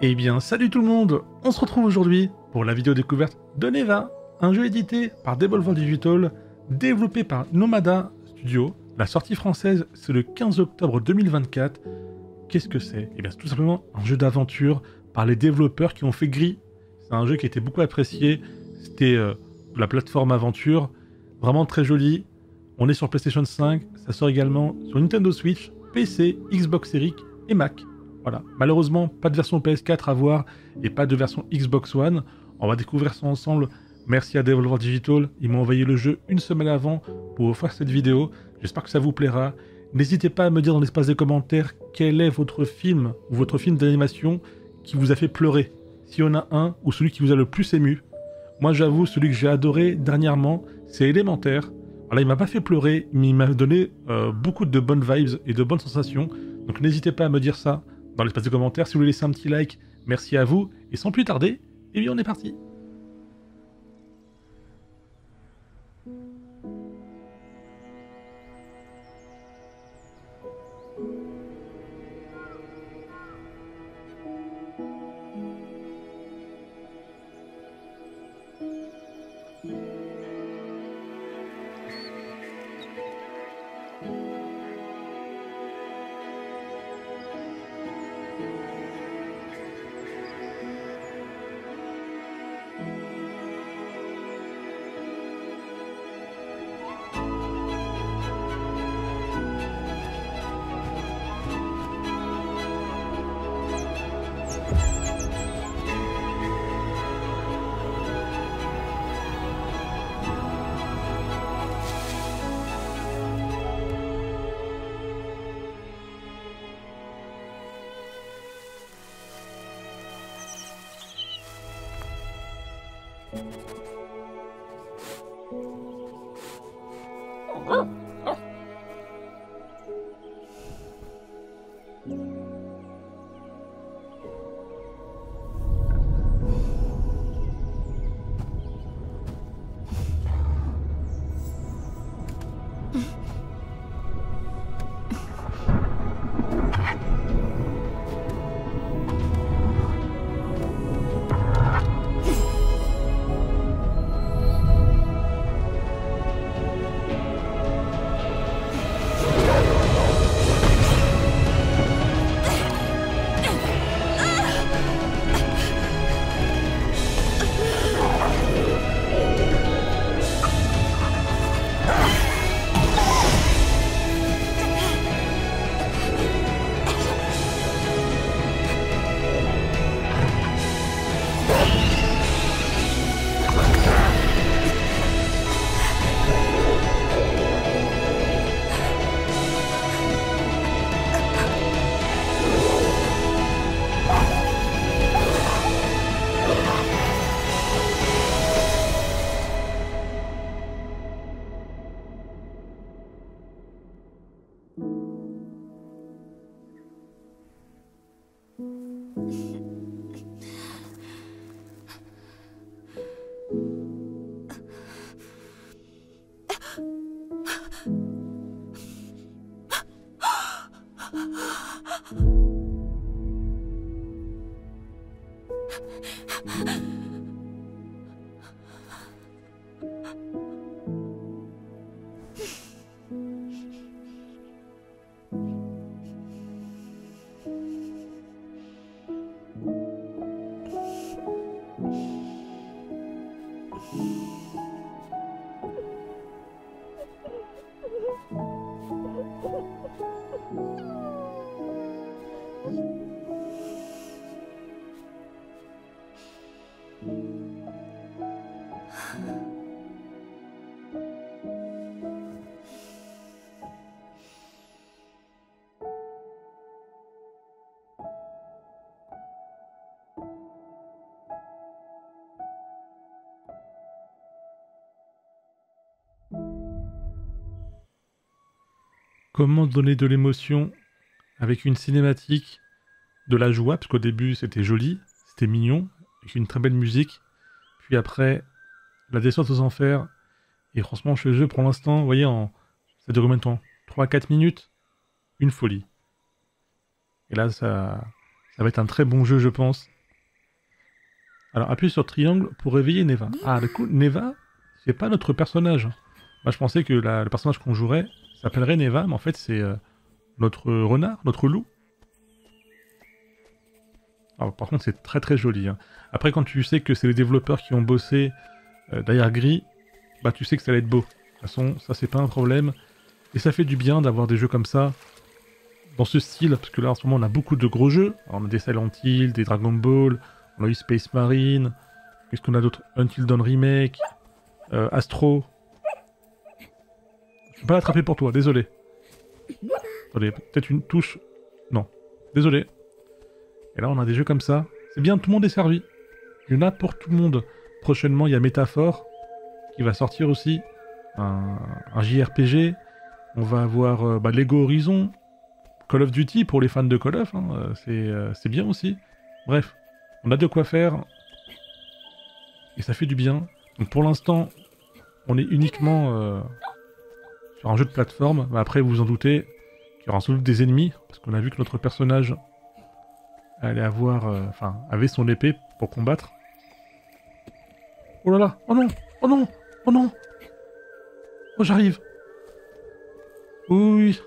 Eh bien, salut tout le monde On se retrouve aujourd'hui pour la vidéo découverte de Neva, un jeu édité par Devolver Digital, développé par Nomada Studio. La sortie française, c'est le 15 octobre 2024. Qu'est-ce que c'est? Eh bien, c'est tout simplement un jeu d'aventure par les développeurs qui ont fait Gris. C'est un jeu qui était beaucoup apprécié. C'était euh, la plateforme aventure, vraiment très joli. On est sur PlayStation 5, ça sort également sur Nintendo Switch, PC, Xbox Series et Mac. Voilà. Malheureusement, pas de version PS4 à voir et pas de version Xbox One. On va découvrir ça ensemble. Merci à Devolver Digital. Ils m'ont envoyé le jeu une semaine avant pour faire cette vidéo. J'espère que ça vous plaira. N'hésitez pas à me dire dans l'espace des commentaires quel est votre film ou votre film d'animation qui vous a fait pleurer. S'il y en a un ou celui qui vous a le plus ému. Moi, j'avoue, celui que j'ai adoré dernièrement, c'est Élémentaire. Voilà, il m'a pas fait pleurer, mais il m'a donné euh, beaucoup de bonnes vibes et de bonnes sensations. Donc n'hésitez pas à me dire ça dans l'espace de commentaires. Si vous voulez laisser un petit like, merci à vous. Et sans plus tarder, eh bien on est parti. Comment donner de l'émotion avec une cinématique, de la joie, parce qu'au début c'était joli, c'était mignon, avec une très belle musique. Puis après, la descente aux enfers. Et franchement, ce jeu, pour l'instant, vous voyez, en... ça dure combien de temps? 3-4 minutes? Une folie. Et là, ça, va être un très bon jeu, je pense. Alors, appuie sur triangle pour réveiller Neva. Ah, du coup, Neva, c'est pas notre personnage. Moi, je pensais que le personnage qu'on jouerait s'appellerait Neva, mais en fait, c'est euh, notre renard, notre loup. Par contre, c'est très très joli. hein. Après, quand tu sais que c'est les développeurs qui ont bossé euh, derrière Gris, bah tu sais que ça va être beau. De toute façon, ça c'est pas un problème. Et ça fait du bien d'avoir des jeux comme ça, dans ce style, parce que là en ce moment on a beaucoup de gros jeux. On a des Silent Hill, des Dragon Ball, on a eu Space Marine, qu'est-ce qu'on a d'autre? Until Dawn Remake, euh, Astro. Je peux pas l'attraper pour toi, désolé. Attendez, peut-être une touche. Non, désolé. Et là on a des jeux comme ça. C'est bien, tout le monde est servi. Il y en a pour tout le monde. Prochainement, il y a Métaphore qui va sortir aussi. Un, JRPG. On va avoir euh, bah, Lego Horizon. Call of Duty pour les fans de Call of. hein, euh, c'est euh, c'est bien aussi. Bref, on a de quoi faire. Et ça fait du bien. Pour l'instant, on est uniquement sur un jeu de plateforme. Après, vous vous en doutez, qu'il y aura sans doute des ennemis. Parce qu'on a vu que notre personnage allait avoir, euh, avait son épée pour combattre. Oh là là, oh non, oh non, oh non, oh j'arrive. Oui,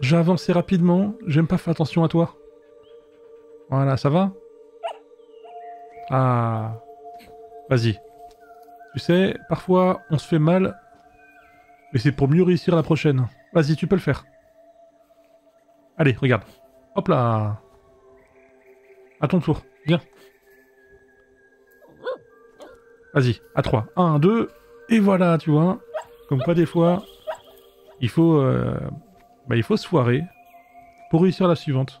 j'ai avancé rapidement, j'aime pas faire attention à toi. Voilà, ça va? Ah, vas-y. Tu sais, parfois on se fait mal, mais c'est pour mieux réussir la prochaine. Vas-y, tu peux le faire. Allez, regarde. Hop là. À ton tour, viens. Vas-y, à 3. 1, 2, et voilà, tu vois. Comme quoi, des fois, il faut, euh, bah, il faut se foirer pour réussir la suivante.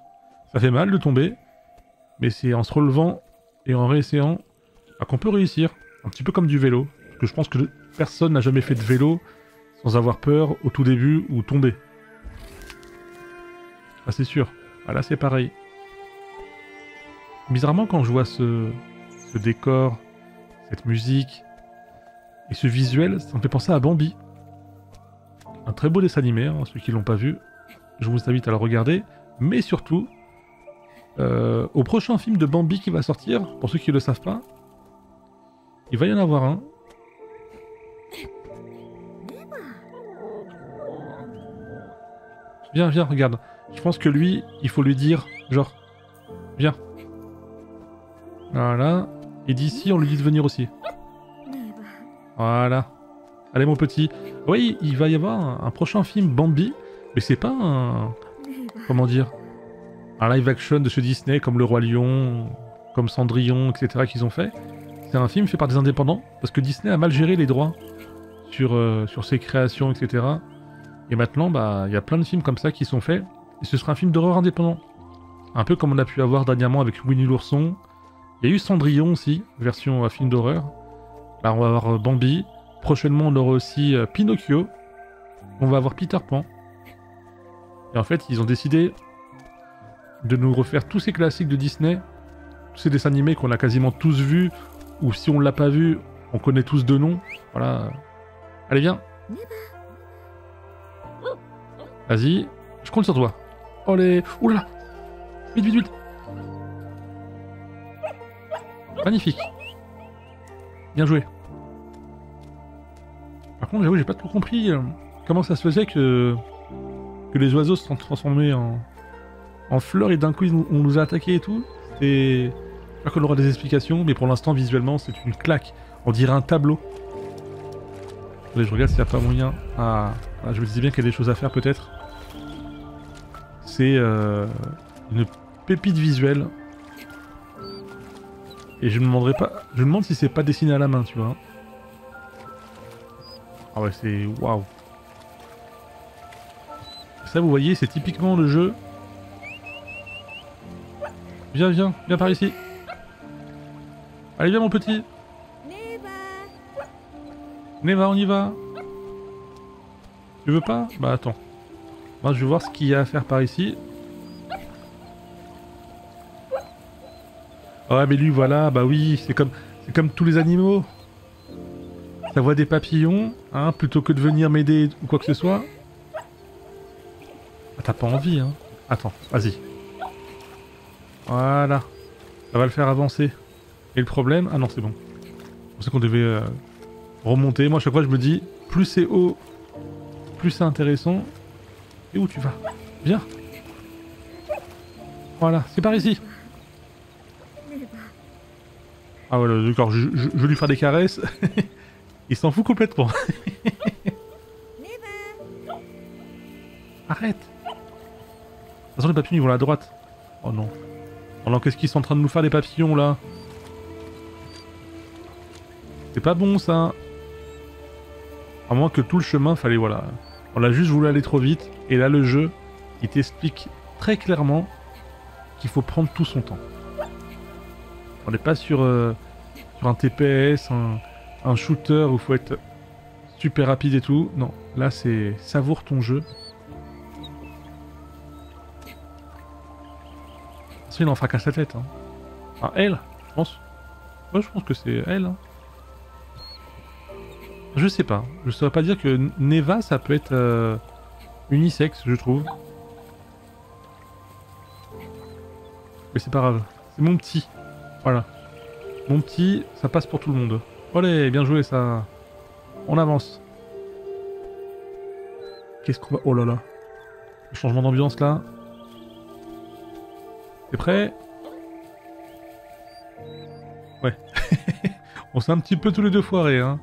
Ça fait mal de tomber, mais c'est en se relevant et en réessayant bah, qu'on peut réussir. Un petit peu comme du vélo. Parce que je pense que personne n'a jamais fait de vélo sans avoir peur au tout début ou tomber. Ah, c'est sûr. Ah, là, c'est pareil. Bizarrement, quand je vois ce, décor, cette musique et ce visuel, ça me fait penser à Bambi. Un très beau dessin animé, hein, ceux qui l'ont pas vu, je vous invite à le regarder. Mais surtout, euh, au prochain film de Bambi qui va sortir, pour ceux qui ne le savent pas, il va y en avoir un. Viens, viens, regarde. Je pense que lui, il faut lui dire, genre, viens. Voilà. Et d'ici, on lui dit de venir aussi. Voilà. Allez, mon petit. Oui, il va y avoir un, prochain film Bambi, mais c'est pas un. Comment dire Un live action de chez Disney comme Le Roi Lion, comme Cendrillon, etc. qu'ils ont fait. C'est un film fait par des indépendants, parce que Disney a mal géré les droits sur, euh, sur ses créations, etc. Et maintenant, bah, il y a plein de films comme ça qui sont faits, et ce sera un film d'horreur indépendant. Un peu comme on a pu avoir dernièrement avec Winnie l'ourson. Il y a eu Cendrillon aussi, version euh, film d'horreur. Là, on va avoir euh, Bambi. Prochainement, on aura aussi euh, Pinocchio. On va avoir Peter Pan. Et en fait, ils ont décidé de nous refaire tous ces classiques de Disney, tous ces dessins animés qu'on a quasiment tous vus, ou si on l'a pas vu, on connaît tous de nom. Voilà. Allez, viens. Vas-y, je compte sur toi. Oh les... Là Vite, vite, vite Magnifique. Bien joué. Par contre, j'avoue, j'ai pas trop compris euh, comment ça se faisait que, que les oiseaux se sont transformés en, en fleurs et d'un coup on nous a attaqués et tout. Et j'espère qu'on aura des explications, mais pour l'instant, visuellement, c'est une claque. On dirait un tableau. Attendez, je regarde s'il n'y a pas moyen. Ah, voilà, je me disais bien qu'il y a des choses à faire peut-être. C'est euh, une pépite visuelle. Et je me demanderai pas. Je me demande si c'est pas dessiné à la main, tu vois. Ah ouais, c'est waouh. Ça, vous voyez, c'est typiquement le jeu. Viens, viens, viens par ici. Allez, viens, mon petit. Neva, on y va. Tu veux pas? Bah attends. Moi, je vais voir ce qu'il y a à faire par ici. Ouais, mais lui, voilà, bah oui, c'est comme, comme tous les animaux. Ça voit des papillons, hein, plutôt que de venir m'aider ou quoi que ce soit. Ah, t'as pas envie, hein. Attends, vas-y. Voilà. Ça va le faire avancer. Et le problème... Ah non, c'est bon. C'est qu'on devait euh, remonter. Moi, à chaque fois, je me dis, plus c'est haut, plus c'est intéressant. Et où tu vas Viens. Voilà, c'est par ici. Ah voilà, d'accord, je, je, lui faire des caresses. Il s'en fout complètement. Arrête De toute façon, les papillons, ils vont à la droite. Oh non. Oh non, qu'est-ce qu'ils sont en train de nous faire, les papillons, là C'est pas bon, ça. À moins que tout le chemin, fallait, voilà. On a juste voulu aller trop vite. Et là, le jeu, il t'explique très clairement qu'il faut prendre tout son temps. On n'est pas sur, euh, sur un TPS, un, shooter où il faut être super rapide et tout. Non, là c'est savoure ton jeu. il en fracasse la tête. Hein. Enfin, elle, je pense. Moi, je pense que c'est elle. Hein. Je sais pas. Je saurais pas dire que Neva, ça peut être euh, unisexe, je trouve. Mais c'est pas grave. C'est mon petit. Voilà. Mon petit, ça passe pour tout le monde. Allez, bien joué ça. On avance. Qu'est-ce qu'on va... Oh là là. Le changement d'ambiance là. T'es prêt? Ouais. on s'est un petit peu tous les deux foirés, hein.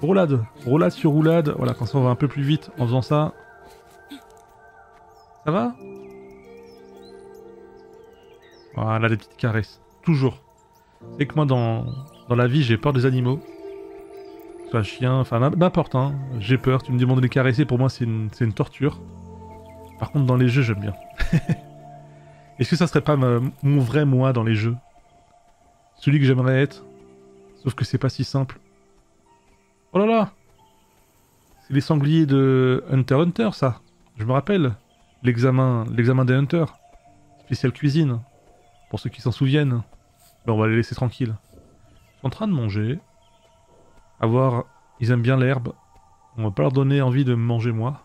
Roulade. Roulade sur roulade. Voilà, quand ça on va un peu plus vite en faisant ça. Ça va? Voilà, des petites caresses. Toujours. C'est que moi, dans, dans la vie, j'ai peur des animaux. Soit chien, enfin n'importe, hein. J'ai peur. Tu me demandes de les caresser, pour moi, c'est une, une, torture. Par contre, dans les jeux, j'aime bien. Est-ce que ça serait pas mon vrai moi dans les jeux? Celui que j'aimerais être Sauf que c'est pas si simple. Oh là là C'est les sangliers de Hunter Hunter, ça. Je me rappelle. L'examen l'examen des Hunters. Spécial cuisine. Pour ceux qui s'en souviennent. Ben, on va les laisser tranquilles. Ils sont en train de manger. À voir, ils aiment bien l'herbe. On va pas leur donner envie de manger moi.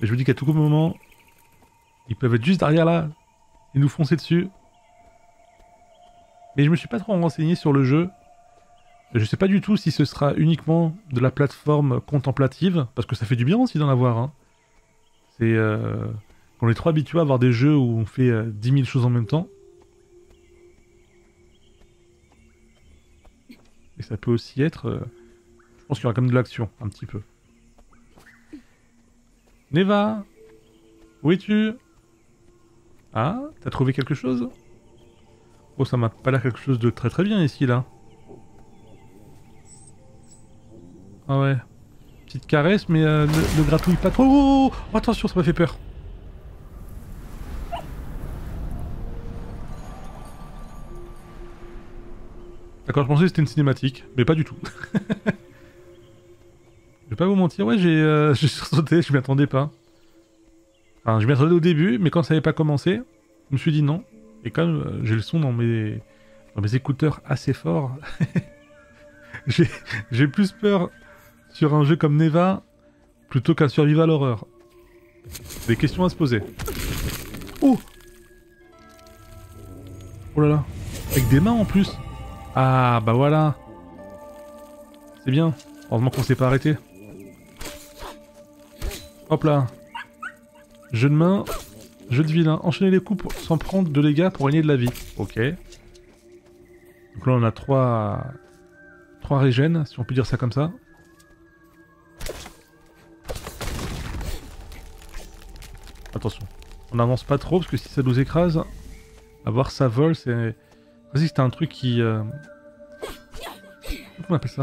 Et je vous dis qu'à tout moment, ils peuvent être juste derrière là et nous foncer dessus. Mais je me suis pas trop renseigné sur le jeu. Je sais pas du tout si ce sera uniquement de la plateforme contemplative, parce que ça fait du bien aussi d'en avoir. Hein. C'est... Euh... On est trop habitué à avoir des jeux où on fait euh, 10 000 choses en même temps. Et ça peut aussi être... Euh... Je pense qu'il y aura quand même de l'action, un petit peu. Neva Où es-tu? Ah T'as trouvé quelque chose? Oh, ça m'a pas l'air quelque chose de très très bien ici, là. Ah ouais. Petite caresse, mais euh, ne, gratouille pas trop. Oh, oh, oh, attention, ça m'a fait peur. D'accord, je pensais que c'était une cinématique, mais pas du tout. je vais pas vous mentir, ouais, j'ai euh, sursauté, je m'y attendais pas. Enfin, je m'y attendais au début, mais quand ça n'avait pas commencé, je me suis dit non. Et comme euh, j'ai le son dans mes, dans mes écouteurs assez fort, j'ai plus peur sur un jeu comme Neva plutôt qu'un survival horreur. Des questions à se poser. Oh Oh là là Avec des mains en plus Ah bah voilà C'est bien. Heureusement qu'on s'est pas arrêté. Hop là Jeu de main, jeu de vilain. Enchaîner les coups sans prendre de dégâts pour gagner de la vie. Ok. Donc là on a trois... Trois régènes, si on peut dire ça comme ça. Attention. On n'avance pas trop parce que si ça nous écrase, avoir ça vole, c'est... Vas-y, c'était un truc qui... Euh... Comment on appelle ça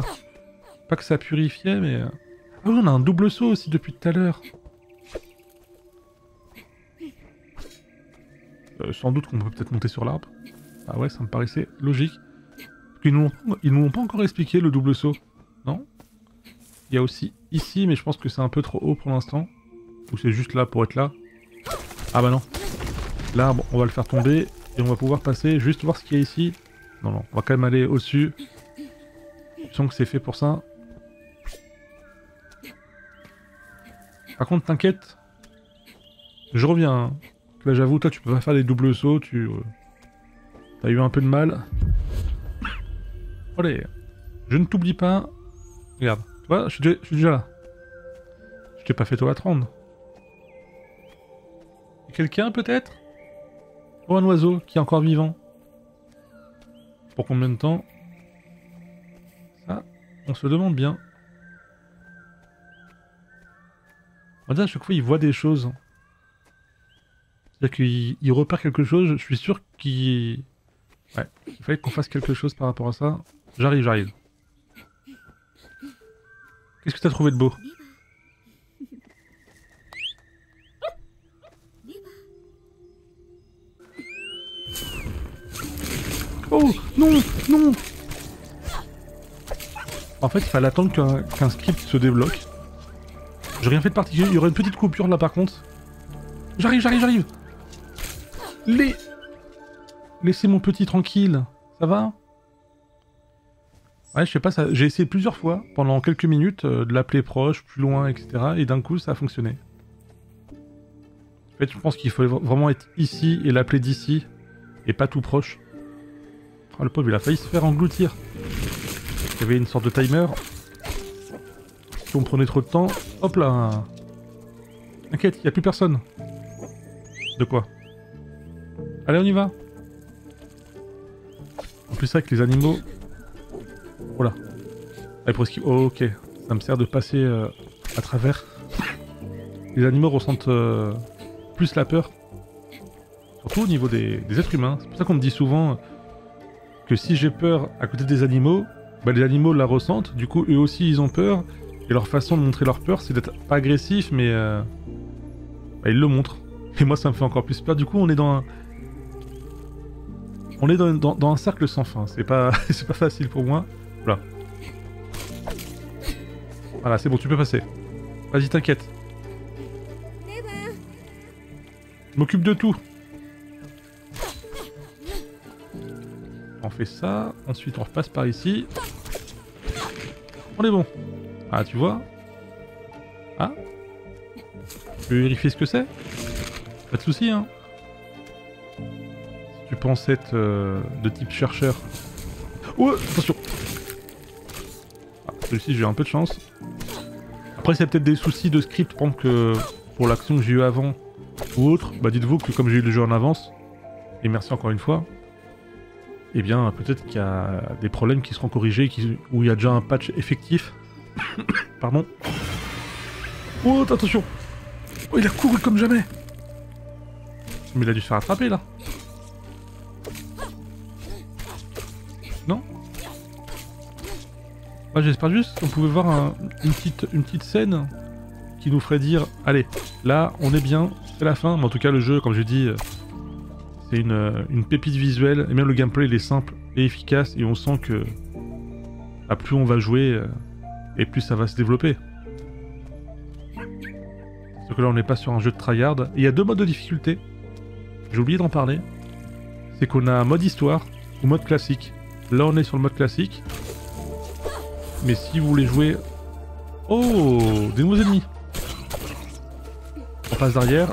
Pas que ça purifiait, mais... Ah oui, on a un double saut aussi depuis tout à l'heure. Euh, sans doute qu'on peut peut-être monter sur l'arbre. Ah ouais, ça me paraissait logique. Ils nous l'ont pas encore expliqué, le double saut. Non Il y a aussi ici, mais je pense que c'est un peu trop haut pour l'instant. Ou c'est juste là pour être là. Ah bah non. Bon, on va le faire tomber et on va pouvoir passer, juste voir ce qu'il y a ici. Non, non, on va quand même aller au-dessus. Je sens que c'est fait pour ça. Par contre, t'inquiète. Je reviens. Hein. Là j'avoue, toi tu peux pas faire des doubles sauts, tu... euh, T'as eu un peu de mal. Allez, je ne t'oublie pas. Regarde, tu vois, je suis déjà, je suis déjà là. Je t'ai pas fait toi attendre. Quelqu'un peut-être? Ou un oiseau qui est encore vivant Pour combien de temps? Ça, on se demande bien. On dirait à chaque fois il voit des choses. C'est-à-dire qu'il il repère quelque chose, je suis sûr qu'il... Ouais, il fallait qu'on fasse quelque chose par rapport à ça. J'arrive, j'arrive. Qu'est-ce que t'as trouvé de beau? Oh non, non En fait, il fallait attendre qu'un script se débloque. J'ai rien fait de particulier, il y aurait une petite coupure là par contre. J'arrive, j'arrive, j'arrive Les... Laissez mon petit tranquille, ça va? Ouais, je sais pas, j'ai essayé plusieurs fois, pendant quelques minutes, euh, de l'appeler proche, plus loin, etc. Et d'un coup, ça a fonctionné. En fait, je pense qu'il faut vraiment être ici et l'appeler d'ici, et pas tout proche. Oh, le pauvre, il a failli se faire engloutir. Il y avait une sorte de timer. Si on prenait trop de temps, hop là T'inquiète, il n'y a plus personne. De quoi? Allez, on y va En plus, avec les animaux... Oh là. Allez, pour esquiver... Oh, ok. Ça me sert de passer euh, à travers. Les animaux ressentent euh, plus la peur. Surtout au niveau des êtres humains. C'est pour ça qu'on me dit souvent que si j'ai peur à côté des animaux, bah, les animaux la ressentent. Du coup, eux aussi, ils ont peur. Et leur façon de montrer leur peur, c'est d'être pas agressif, mais euh, bah, ils le montrent. Et moi, ça me fait encore plus peur. Du coup, on est dans un, on est dans, un cercle sans fin. C'est pas, pas facile pour moi. Voilà. Voilà, c'est bon, tu peux passer. Vas-y, t'inquiète. M'occupe de tout. Ça. Ensuite, on repasse par ici. On est bon. Ah, tu vois Ah Tu veux vérifier ce que c'est? Pas de soucis, hein. Si tu penses être euh, de type chercheur. Oh, attention ah, Celui-ci, j'ai un peu de chance. Après, c'est peut-être des soucis de script, par pour l'action que j'ai eu avant ou autre. Bah, dites-vous que comme j'ai eu le jeu en avance, et merci encore une fois, eh bien, peut-être qu'il y a des problèmes qui seront corrigés, qui- où il y a déjà un patch effectif. Pardon. Oh, attention Oh, il a couru comme jamais Mais il a dû se faire attraper, là. Non Moi, j'espère juste qu'on pouvait voir un- une, petite, une petite scène qui nous ferait dire, allez, là, on est bien, c'est la fin. Mais en tout cas, le jeu, comme j'ai dit, euh, c'est une, euh, une pépite visuelle. Et même le gameplay, il est simple et efficace. Et on sent que plus on va jouer, euh, et plus ça va se développer. Sauf que là, on n'est pas sur un jeu de tryhard. Il y a deux modes de difficulté. J'ai oublié d'en parler. C'est qu'on a un mode histoire ou mode classique. Là, on est sur le mode classique. Mais si vous voulez jouer... Oh Des nouveaux ennemis On passe derrière.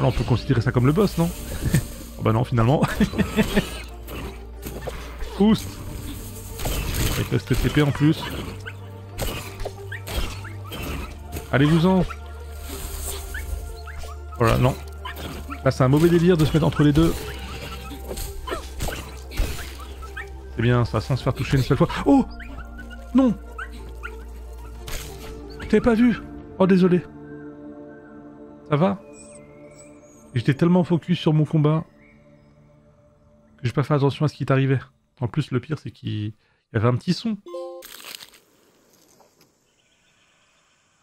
Alors on peut considérer ça comme le boss, non Oh Bah non, finalement. Boost Avec le STTP en plus. Allez-vous-en Voilà, non. Là, c'est un mauvais délire de se mettre entre les deux. C'est bien, ça, sans se faire toucher une seule fois. Oh Non Je t'avais pas vu? Oh, désolé. Ça va? J'étais tellement focus sur mon combat que j'ai pas fait attention à ce qui t'arrivait. En plus, le pire, c'est qu'il y avait un petit son.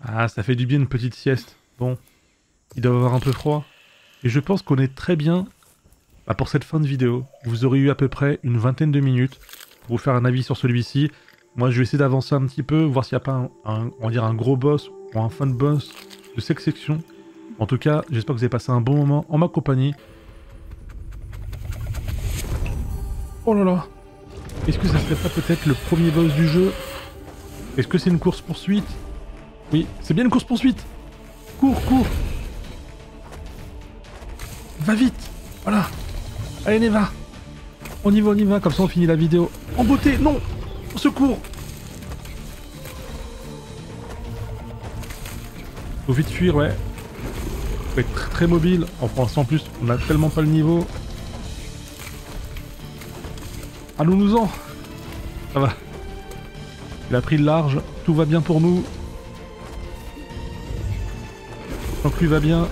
Ah, ça fait du bien une petite sieste. Bon, il doit avoir un peu froid. Et je pense qu'on est très bien bah, pour cette fin de vidéo. Vous aurez eu à peu près une vingtaine de minutes pour vous faire un avis sur celui-ci. Moi, je vais essayer d'avancer un petit peu, voir s'il n'y a pas un, on va un gros boss ou un fun boss de cette section. En tout cas, j'espère que vous avez passé un bon moment en ma compagnie. Oh là là. Est-ce que ça serait pas peut-être le premier boss du jeu? Est-ce que c'est une course-poursuite? Oui, c'est bien une course-poursuite. Cours, cours. Va vite. Voilà. Allez, Neva. On y va, on y va, comme ça on finit la vidéo. En beauté Non. Au secours. Faut vite fuir, ouais. Être très, mobile. En France, en plus, on a tellement pas le niveau. Allons-nous-en Ça va. Il a pris le large, tout va bien pour nous. Donc lui va bien.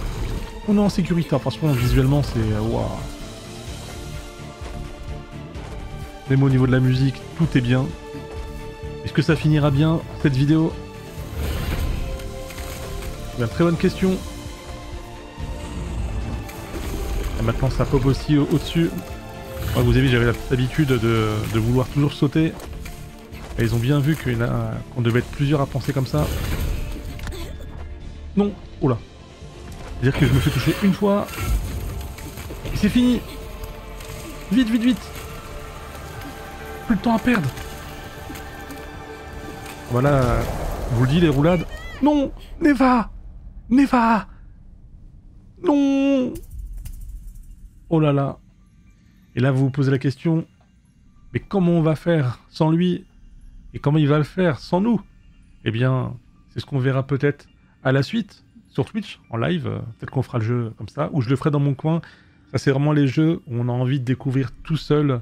On est en sécurité, franchement visuellement c'est... Euh, waouh. Même au niveau de la musique, tout est bien. Est-ce que ça finira bien cette vidéo? Une très bonne question. Maintenant ça pop aussi au-dessus. vous avez vu, j'avais l'habitude de, vouloir toujours sauter. Et ils ont bien vu qu'on devait être plusieurs à penser comme ça. Non Oh là C'est-à-dire que je me fais toucher une fois. Et c'est fini Vite, vite, vite Plus de temps à perdre Voilà, vous le dis, les roulades. Non Neva Neva Non Oh là là Et là, vous vous posez la question, mais comment on va faire sans lui? Et comment il va le faire sans nous? Eh bien, c'est ce qu'on verra peut-être à la suite sur Twitch, en live. Peut-être qu'on fera le jeu comme ça, ou je le ferai dans mon coin. Ça, c'est vraiment les jeux où on a envie de découvrir tout seul,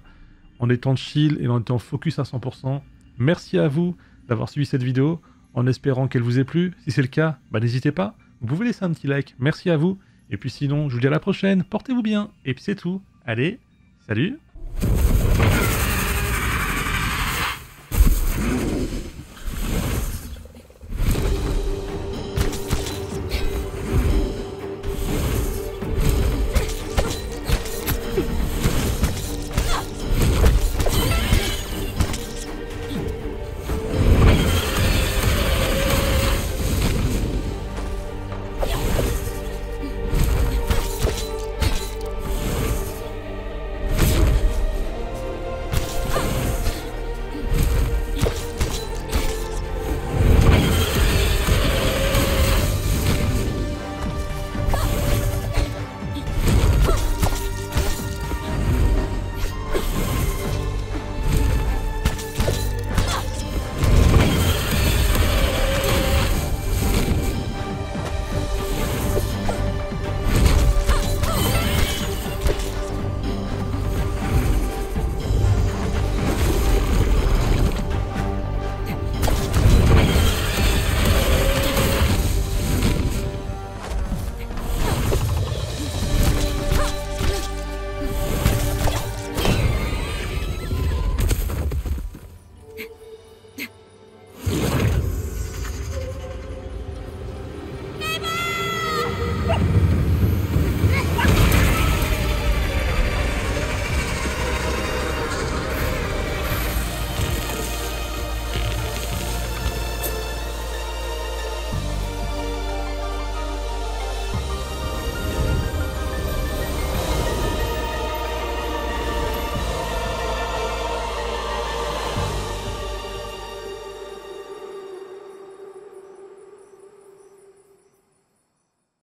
en étant chill et en étant focus à 100%. Merci à vous d'avoir suivi cette vidéo, en espérant qu'elle vous ait plu. Si c'est le cas, bah, n'hésitez pas. Vous pouvez laisser un petit like? Merci à vous. Et puis sinon, je vous dis à la prochaine. Portez-vous bien. Et puis c'est tout. Allez, salut